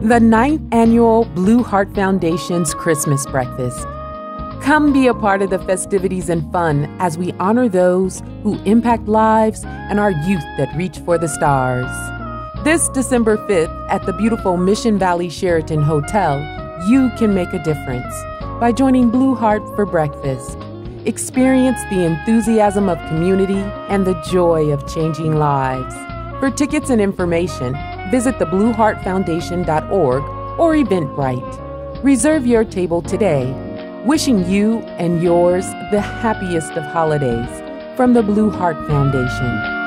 the ninth annual Blue Heart Foundation's Christmas Breakfast. Come be a part of the festivities and fun as we honor those who impact lives and our youth that reach for the stars. This December 5th at the beautiful Mission Valley Sheraton Hotel, you can make a difference by joining Blue Heart for breakfast. Experience the enthusiasm of community and the joy of changing lives. For tickets and information, visit theblueheartfoundation.org or Eventbrite. Reserve your table today. Wishing you and yours the happiest of holidays from the Blue Heart Foundation.